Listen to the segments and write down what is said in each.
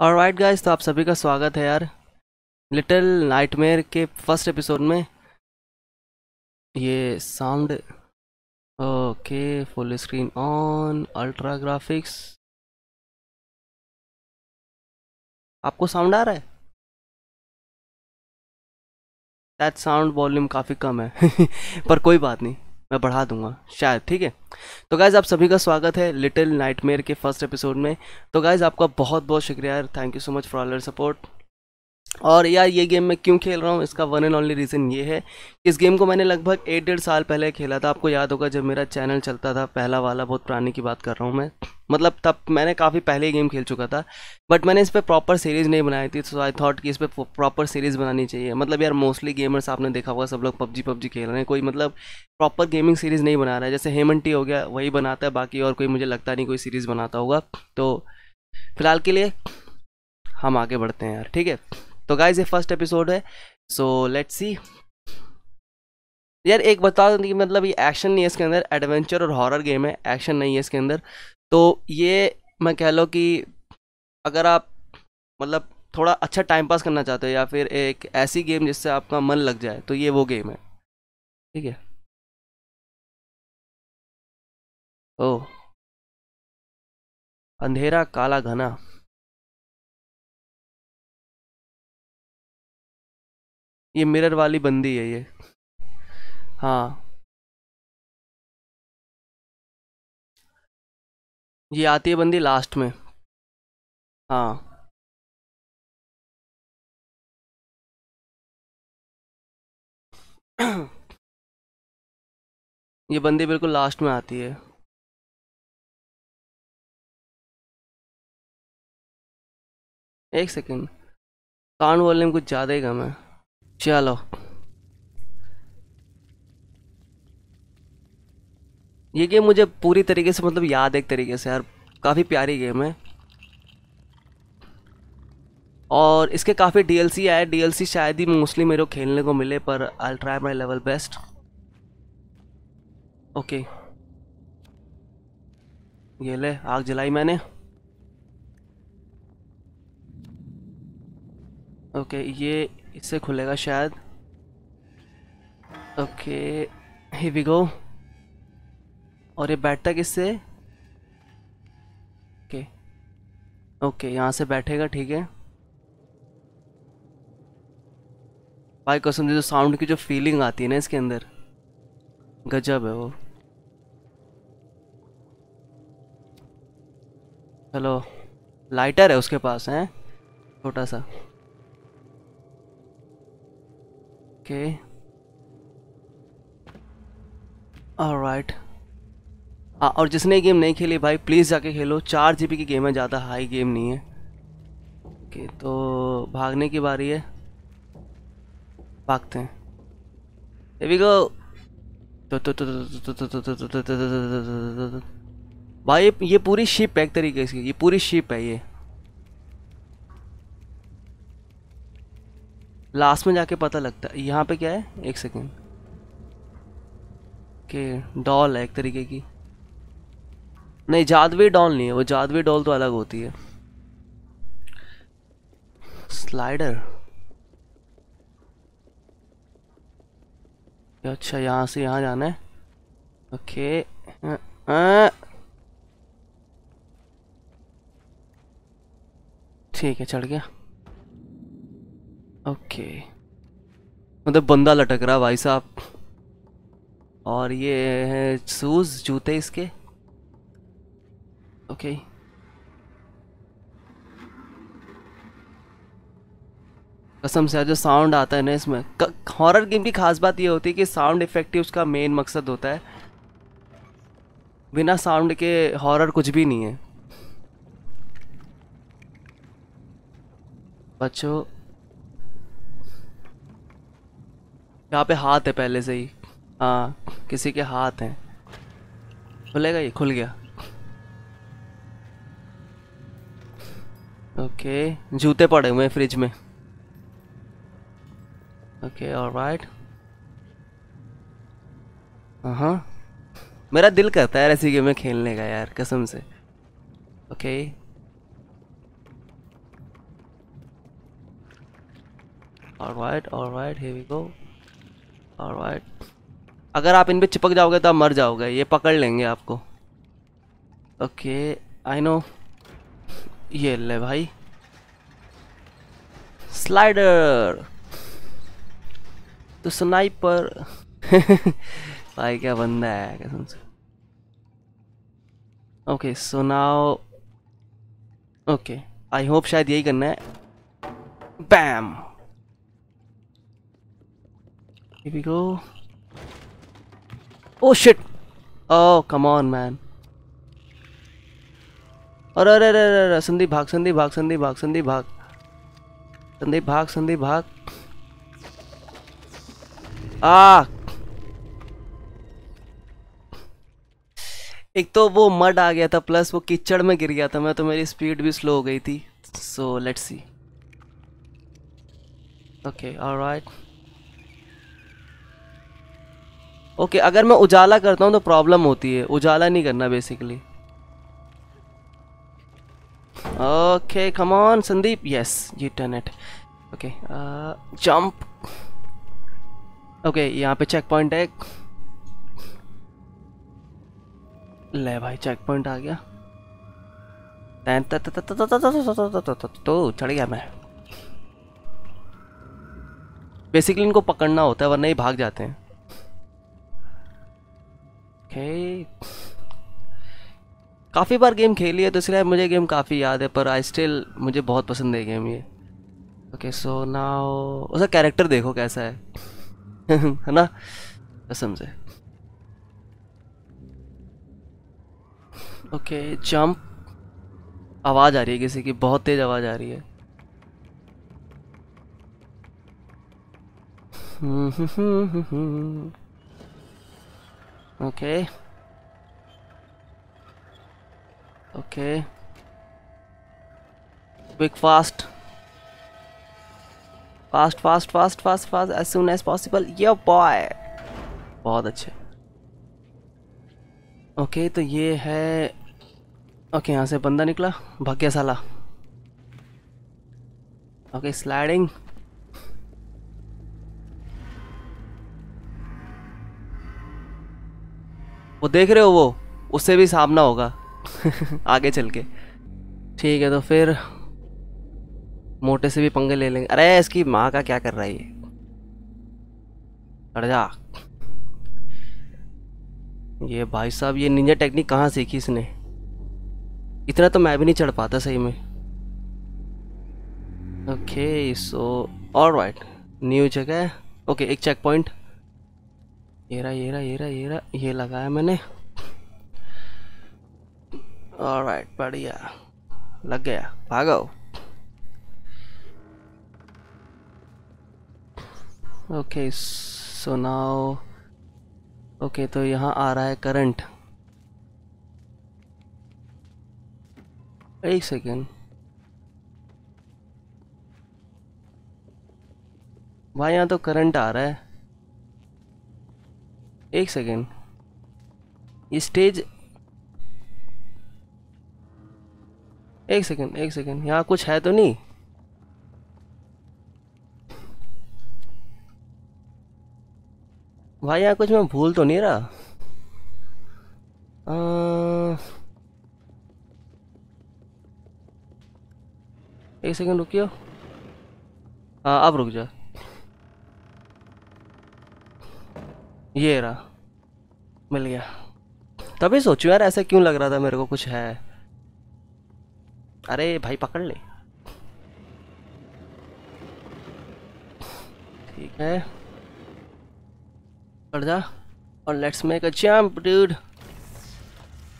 Alright guys तो आप सभी का स्वागत है यार। लिटिल नाइटमेयर के फ़र्स्ट एपिसोड में ये sound okay full screen on ultra graphics आपको साउंड आ रहा है? दैट साउंड वॉल्यूम काफ़ी कम है, पर कोई बात नहीं। मैं बढ़ा दूँगा, शायद, ठीक है? तो गाइज़ आप सभी का स्वागत है लिटिल नाइटमेयर के फ़र्स्ट एपिसोड में। तो गाइज़ आपका बहुत बहुत शुक्रिया thank you so much for all support और यार ये गेम मैं क्यों खेल रहा हूँ? इसका वन एंड ओनली रीज़न ये है कि इस गेम को मैंने लगभग एक डेढ़ साल पहले खेला था। आपको याद होगा जब मेरा चैनल चलता था, पहला वाला, बहुत पुरानी की बात कर रहा हूँ मैं। मतलब तब मैंने काफ़ी पहले गेम खेल चुका था। बट मैंने इस पर प्रॉपर सीरीज़ नहीं बनाई थी सो आई थॉट कि इस पर प्रॉपर सीरीज़ बनानी चाहिए। मतलब यार मोस्टली गेमर्स आपने देखा होगा, सब लोग पबजी पबजी खेल रहे हैं। कोई मतलब प्रॉपर गेमिंग सीरीज़ नहीं बना रहा है। जैसे हेमंटी हो गया, वही बनाता है, बाकी और कोई मुझे लगता नहीं कोई सीरीज़ बनाता होगा। तो फ़िलहाल के लिए हम आगे बढ़ते हैं यार, ठीक है? तो गाइज़ ये फ़र्स्ट एपिसोड है सो लेट्स सी यार, एक बता कि मतलब ये एक्शन नहीं है इसके अंदर एडवेंचर और हॉरर गेम है एक्शन नहीं है इसके अंदर. तो ये मैं कह लो कि अगर आप मतलब थोड़ा अच्छा टाइम पास करना चाहते हो या फिर एक ऐसी गेम जिससे आपका मन लग जाए तो ये वो गेम है. ठीक है? ओ अंधेरा, काला घना. ये मिरर वाली बंदी है ये। हाँ। ये आती है बंदी लास्ट में। हाँ। ये बंदी बिल्कुल लास्ट में आती है। एक सेकेंड साउंड वॉल्यूम कुछ ज़्यादा ही कम है। चलो। ये गेम मुझे पूरी तरीके से मतलब याद एक तरीके से यार। काफ़ी प्यारी गेम है। और इसके काफ़ी डीएलसी आए। डीएलसी शायद ही मोस्टली मेरे को खेलने को मिले, पर I try my level best okay ये ले, आग जलाई मैंने। ओके ये इससे खुलेगा शायद। ओके ही वी गो और ये बैठता किससे? ओके ओके यहाँ से बैठेगा, ठीक है। भाई, कसम जो साउंड की जो फीलिंग आती है ना इसके अंदर, गजब है वो। चलो लाइटर है उसके पास, है? छोटा सा। ओके ऑलराइट हाँ और जिसने गेम नहीं खेली भाई प्लीज़ जाके खेलो चार जी की गेम है ज़्यादा हाई गेम नहीं है ओके तो भागने की बारी है भागते हैं तो तो तो भाई ये पूरी शिप है एक तरीके से ये पूरी शिप है ये लास्ट में जाके पता लगता है। यहाँ पे क्या है? एक सेकेंड के डॉल है एक तरीके की। नहीं जादवी डॉल नहीं है। वो जादवी डॉल तो अलग होती है। स्लाइडर अच्छा यहाँ से यहाँ जाना है। ओके ठीक है, चढ़ गया। ओके। मतलब बंदा लटक रहा भाई साहब। और ये है शूज़, जूते इसके। ओके। कसम से जो साउंड आता है ना इसमें हॉरर गेम की खास बात ये होती है कि साउंड इफ़ेक्टिव उसका मेन मकसद होता है। बिना साउंड के हॉरर कुछ भी नहीं है। बच्चों यहाँ पे हाथ है पहले से ही। हाँ किसी के हाथ हैं। खुलेगा ये? खुल गया। ओके, जूते पड़े हुए फ्रिज में। ओके और राइट हाँ। मेरा दिल करता है यार ऐसी गेम में खेलने का यार, कसम से। Okay. Alright alright here we go alright अगर आप इन पे चिपक जाओगे तो आप मर जाओगे। ये पकड़ लेंगे आपको। ओके आई नो ये ले भाई। स्लाइडर तो स्नाइपर भाई क्या बंदा है कसम से okay so now okay I hope शायद यही करना है। बैम Here we go. Oh shit! Oh come on, man. अरे अरे अरे अरे अरे, संदीप भाग संदीप भाग संदीप भाग संदीप भाग संदीप भाग संदीप भाग आ एक तो वो मड आ गया था, प्लस वो कीचड़ में गिर गया था, मैं तो मेरी स्पीड भी स्लो हो गई थी so let's see okay alright okay अगर मैं उजाला करता हूँ तो प्रॉब्लम होती है उजाला नहीं करना basically okay come on Sandeep yes you turn it okay jump okay यहाँ पे चेक पॉइंट है ले भाई चेक पॉइंट आ गया तो चढ़ गया मैं बेसिकली इनको पकड़ना होता है वरना ही भाग जाते हैं ओके काफ़ी बार गेम खेली है तो इसलिए मुझे गेम काफ़ी याद है, पर आई स्टिल मुझे बहुत पसंद है गेम ये। ओके सो नाउ उसका कैरेक्टर देखो कैसा है। है ना? कसम से। ओके जंप आवाज़ आ रही है किसी की, बहुत तेज़ आवाज़ आ रही है। Okay okay quick fast fast fast fast fast fast as soon as possible ये बॉय बहुत अच्छे। ओके okay, तो ये है ओके okay, यहाँ से बंदा निकला। भाग गया साला ओके स्लाइडिंग देख रहे हो वो? उससे भी सामना होगा। आगे चल के। ठीक है तो फिर मोटे से भी पंगे ले लेंगे। अरे, इसकी माँ का क्या कर रहा है ये? अरे जा। ये भाई साहब, ये निंजा टेक्निक कहाँ सीखी इसने? इतना तो मैं भी नहीं चढ़ पाता सही में। Okay so all right new जगह ओके एक चेक पॉइंट ये रहा ये रहा ये रहा ये रहा ये लगाया मैंने ऑलराइट बढ़िया। लग गया। भागो। ओके सो नाउ ओके तो यहाँ आ रहा है करंट एक सेकेंड भाई, यहाँ तो करंट आ रहा है। एक सेकेंड। ये स्टेज एक सेकेंड एक सेकेंड। यहाँ कुछ है तो नहीं? भाई, यहाँ कुछ मैं भूल तो नहीं रहा। आ... एक सेकेंड रुकियो। हाँ अब रुक जा ये रहा। मिल गया। तभी सोचू यार, ऐसा क्यों लग रहा था मेरे को कुछ है। अरे भाई, पकड़ ले। ठीक है। पड़ जा। और let's make a jump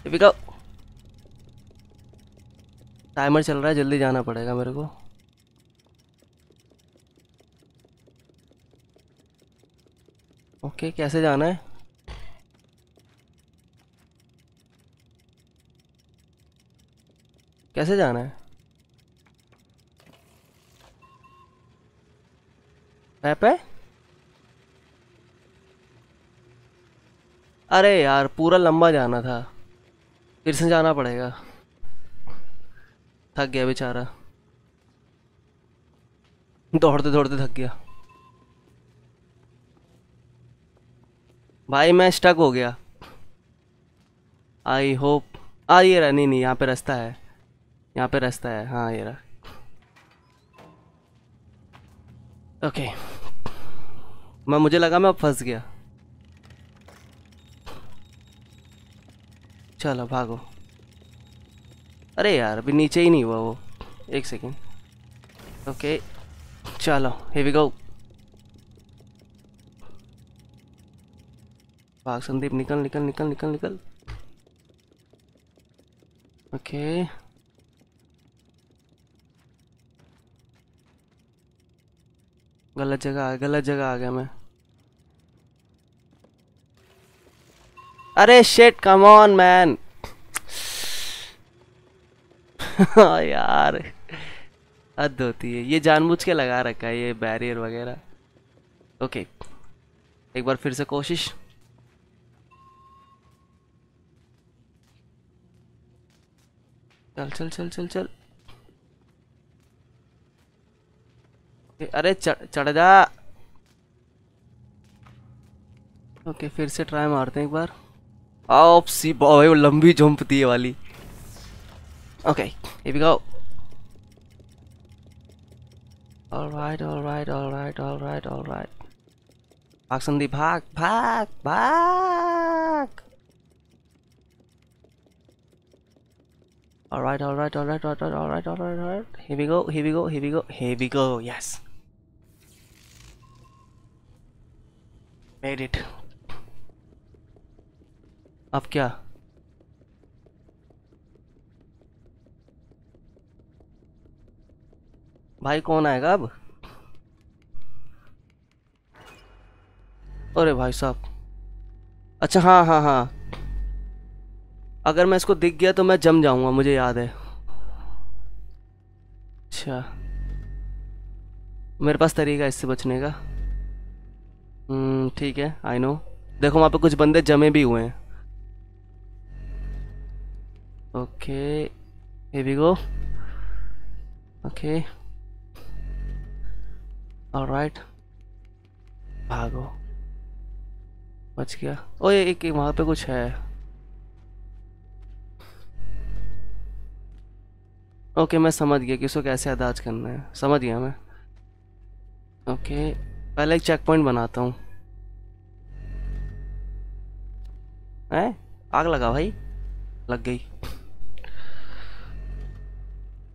go timer चल रहा है, जल्दी जाना पड़ेगा मेरे को। ओके, कैसे जाना है? कैसे जाना है? मैप है? अरे यार, पूरा लंबा जाना था। फिर से जाना पड़ेगा। थक गया बेचारा। दौड़ते दौड़ते थक गया। भाई, मैं स्टक हो गया। आई होप आ, ये रहा, नहीं नहीं, यहाँ पे रास्ता है। यहाँ पे रास्ता है हाँ ये रहा। ओके मैं, मुझे लगा मैं फंस गया। चलो, भागो। अरे यार, अभी नीचे ही नहीं हुआ वो। एक सेकेंड। ओके चलो हे वी गो भाग संदीप, निकल निकल निकल निकल निकल। ओके। गलत जगह आ, गलत जगह आ गया मैं। अरे शेट कम ऑन मैन यार, हद होती है। ये जानबूझ के लगा रखा है, ये बैरियर वगैरह। ओके। एक बार फिर से कोशिश। चल चल चल चल चल। अरे चढ़ जा। ओके, फिर से ट्राई मारते हैं एक बार। आओ, सी भाई वो लंबी जंप थी वाली। Okay all right all right all right all right भाग, संदीप, भाग भाग भाग। All right all right all right all right all right all right all right here we go here we go here we go here we go yes made it अब क्या भाई कौन आएगा अब अरे भाई साहब अच्छा हाँ हाँ हाँ अगर मैं इसको दिख गया तो मैं जम जाऊँगा मुझे याद है। अच्छा। मेरे पास तरीका इससे बचने का। हम्म, ठीक है आई नो देखो वहाँ पे कुछ बंदे जमे भी हुए हैं। Okay here we go okay alright भागो। बच गया। ओ ये एक वहाँ पे कुछ है। ओके मैं समझ गया कि उसको कैसे अदाज करना है। समझ गया मैं। ओके पहले एक चेक पॉइंट बनाता हूँ। है? आग लगा भाई। लग गई।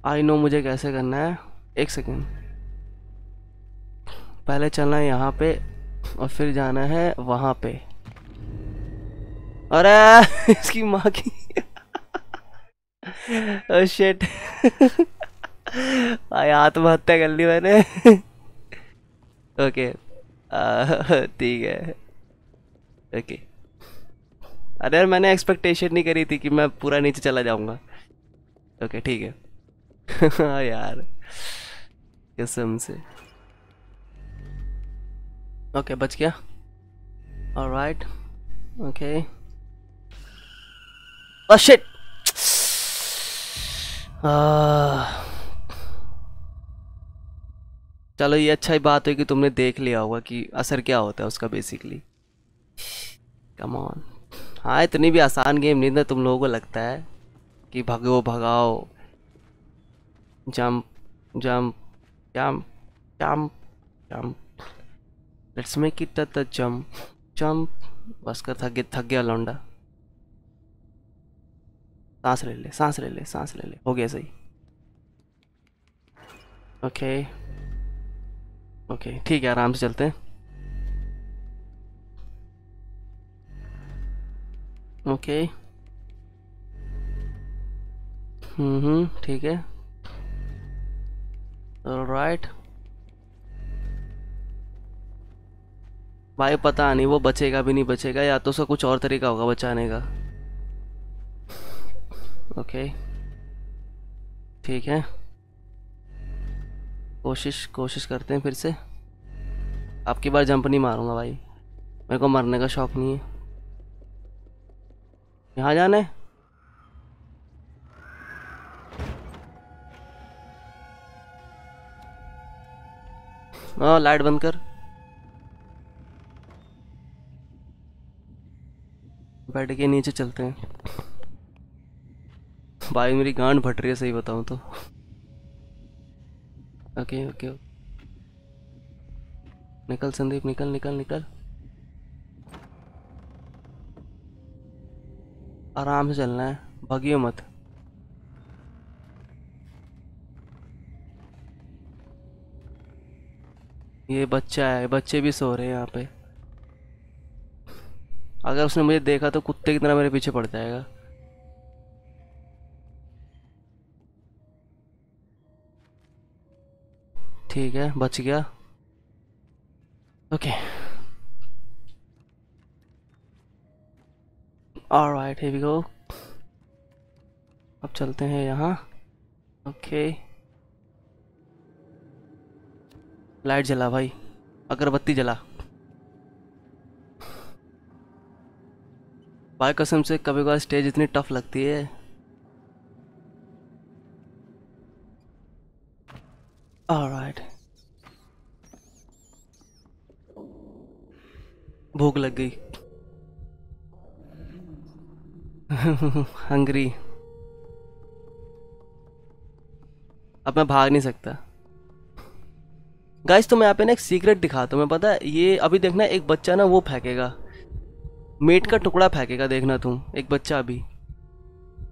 आई नो मुझे कैसे करना है। एक सेकेंड पहले चलना है यहाँ पे और फिर जाना है वहाँ पे। अरे! इसकी माँ की शिट भाई, आत्महत्या कर ली मैंने। ओके ठीक है। ओके अरे यार, मैंने एक्सपेक्टेशन नहीं करी थी कि मैं पूरा नीचे चला जाऊँगा। ओके ठीक है। हाँ यार। कसम से। ओके बच गया। ऑलराइट ओके शिट चलो, ये अच्छा ही बात है कि तुमने देख लिया होगा कि असर क्या होता है उसका बेसिकली कम ऑन हाँ इतनी भी आसान गेम नहीं था, तुम लोगों को लगता है कि भगो भगाओ। Jump jump jump jump jump let's make it the jump jump बस कर, थक गया थक गया, लौंडा। सांस ले ले, सांस ले ले, सांस ले ले। हो गया सही। ओके ओके ठीक है, आराम से चलते हैं। ओके हम्म हम्म ठीक है। राइट भाई, पता नहीं, वो बचेगा भी नहीं बचेगा, या तो उसका कुछ और तरीका होगा बचाने का। ओके ठीक है. कोशिश कोशिश करते हैं फिर से. आपकी बार जंप नहीं मारूँगा भाई. मेरे को मरने का शौक नहीं है. यहाँ जाना है? हाँ लाइट बंद कर. बेड के नीचे चलते हैं. भाई मेरी गांड फट रही है, सही बताऊँ तो। Okay okay. निकल संदीप, निकल निकल निकल। आराम से चलना है, भागियो मत। ये बच्चा है, बच्चे भी सो रहे हैं यहाँ पे। अगर उसने मुझे देखा तो कुत्ते की तरह मेरे पीछे पड़ जाएगा। ठीक है, बच गया। Okay alright here we go अब चलते हैं यहाँ। ओके लाइट जला भाई। अगरबत्ती जला। भाई कसम से कभी कभार स्टेज इतनी टफ लगती है। ऑलराइट भूख लग गई। हंगरी अब मैं भाग नहीं सकता। गाइस तो मैं यहाँ पे ना एक सीक्रेट दिखाता हूँ। मैं पता है, ये अभी देखना एक बच्चा ना वो फेंकेगा। मीट का टुकड़ा फेंकेगा, देखना तुम, एक बच्चा अभी।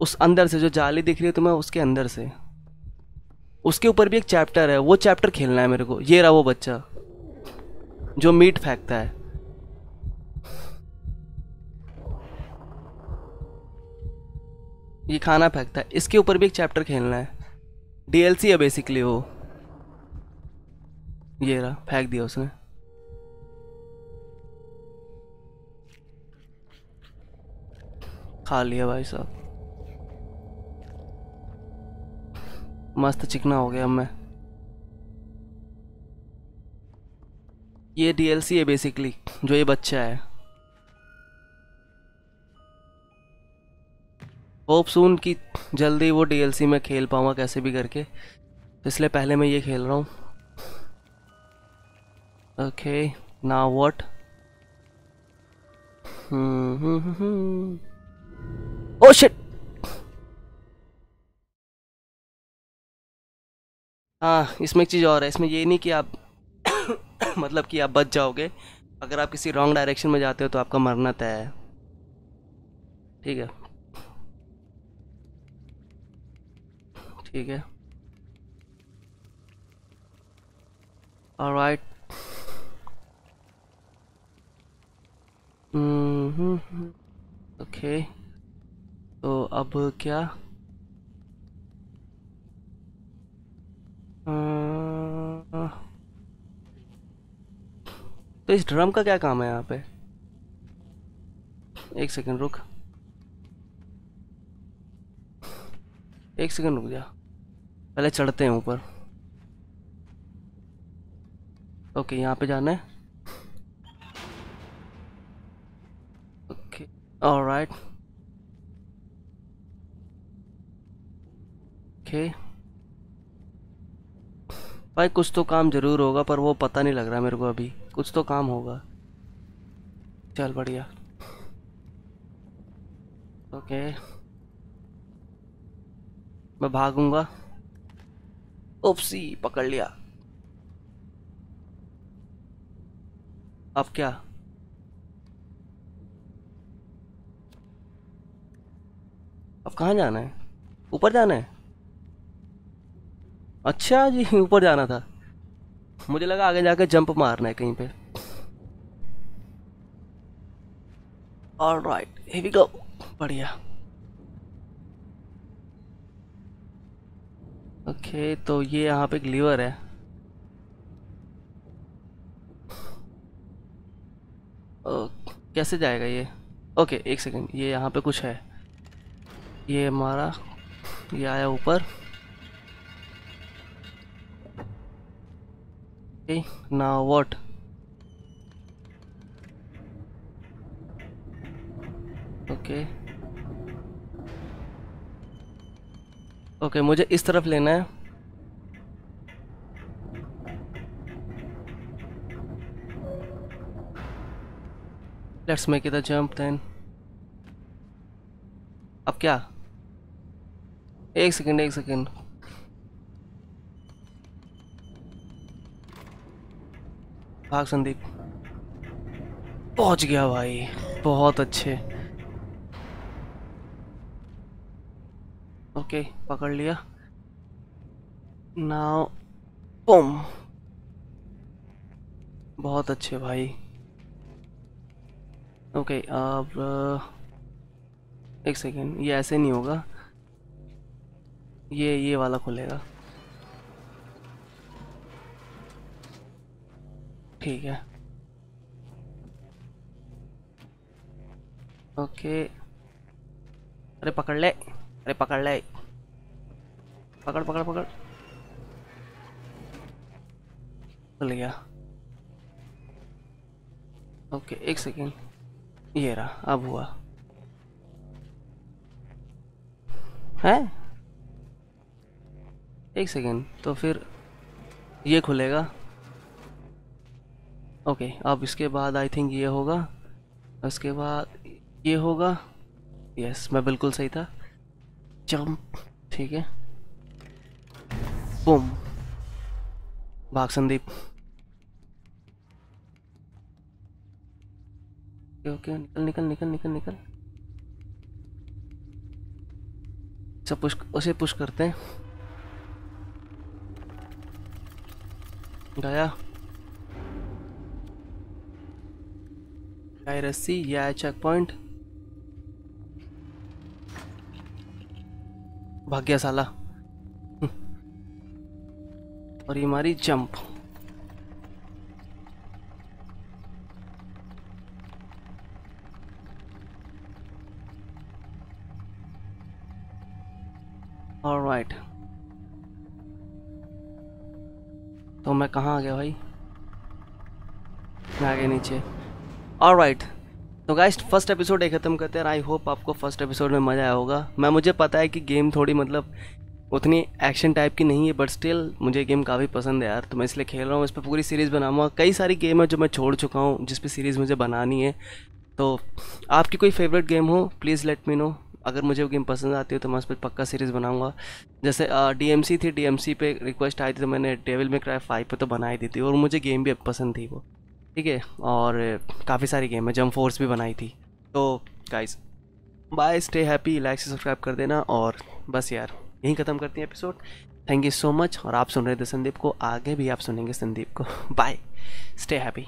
उस अंदर से, जो जाली दिख रही है तुम्हें, उसके अंदर से। उसके ऊपर भी एक चैप्टर है, वो चैप्टर खेलना है मेरे को। ये रहा वो बच्चा, जो मीट फेंकता है। ये खाना फेंकता है। इसके ऊपर भी एक चैप्टर खेलना है। डीएलसी है बेसिकली वो। ये रहा, फेंक दिया उसने। खा लिया भाई साहब। मस्त चिकना हो गया अब मैं। ये डीएलसी है बेसिकली जो ये बच्चा है। होप सून कि जल्दी वो डीएलसी में खेल पाऊँगा कैसे भी करके। इसलिए पहले मैं ये खेल रहा हूँ। ओके ना व्हाट ओ शिट हाँ इसमें एक चीज़ और है, इसमें ये नहीं कि आप मतलब कि आप बच जाओगे। अगर आप किसी रॉन्ग डायरेक्शन में जाते हो तो आपका मरना तय है। ठीक है? ठीक है? ऑलराइट ओके तो अब क्या अ, तो इस ड्रम का क्या काम है यहाँ पे? एक सेकंड, रुक। एक सेकंड, रुक जा। पहले चढ़ते हैं ऊपर। ओके, यहाँ पे जाना है। Okay alright okay. भाई, कुछ तो काम ज़रूर होगा, पर वो पता नहीं लग रहा मेरे को अभी। कुछ तो काम होगा। चल बढ़िया। ओके। मैं भागूँगा। ओप्सी, पकड़ लिया। अब क्या? अब कहाँ जाना है? ऊपर जाना है? अच्छा जी, ऊपर जाना था। मुझे लगा आगे जाके जंप मारना है कहीं पे। ऑल राइट वी गो बढ़िया। ओके तो ये यहाँ पे एक लीवर है। ओ, कैसे जाएगा ये? ओके एक सेकंड ये यहाँ पे कुछ है। ये हमारा ये आया ऊपर okay now what? Okay okay मुझे इस तरफ़ लेना है। Let's make it a jump then क्या? एक सेकंड एक सेकंड। भाग संदीप। पहुँच गया भाई, बहुत अच्छे। ओके, पकड़ लिया। नाउ बुम बहुत अच्छे भाई। ओके, अब, एक सेकेंड, ये ऐसे नहीं होगा। ये ये वाला खुलेगा। ठीक है। ओके अरे पकड़ ले, अरे पकड़ ले। पकड़ पकड़ पकड़। खुल गया। ओके एक सेकेंड ये रहा, अब हुआ। है? एक सेकेंड तो फिर ये खुलेगा। ओके अब इसके बाद आई थिंक ये होगा। उसके बाद ये होगा। यस मैं बिल्कुल सही था। जंप ठीक है। बुम भाग संदीप। ओके निकल निकल निकल निकल निकल। सब पुश उसे पुश करते हैं। गया। रस्सी या चेक पॉइंट भाग गया साला और ये हमारी जंप ऑलराइट तो मैं कहाँ आ गया भाई? मैं आ गया राइट तो गाइस फ़र्स्ट एपिसोड एक ख़त्म करते हैं आई होप आपको फ़र्स्ट एपिसोड में मज़ा आया होगा। मैं, मुझे पता है कि गेम थोड़ी मतलब उतनी एक्शन टाइप की नहीं है बट स्टिल मुझे गेम काफ़ी पसंद है यार। तो मैं इसलिए खेल रहा हूँ, इस पर पूरी सीरीज़ बनाऊँगा। कई सारी गेम है जो मैं छोड़ चुका हूँ, जिस पर सीरीज़ मुझे बनानी है। तो आपकी कोई फेवरेट गेम हो प्लीज़ लेट मी नो अगर मुझे वो गेम पसंद आती हो तो मैं उस पर पक्का सीरीज़ बनाऊँगा। जैसे डी एम सी थी डी एम सी पे रिक्वेस्ट आई थी तो मैंने डेविल में क्राई फाइव पे तो बनाई दी थी, और मुझे गेम भी पसंद थी वो। ठीक है, और काफ़ी सारी गेम है जम फोर्स भी बनाई थी। तो guys bye stay happy like से सब्सक्राइब कर देना, और बस यार, यहीं ख़त्म करती हैं episode thank you so much और आप सुन रहे थे संदीप को, आगे भी आप सुनेंगे संदीप को। Bye stay happy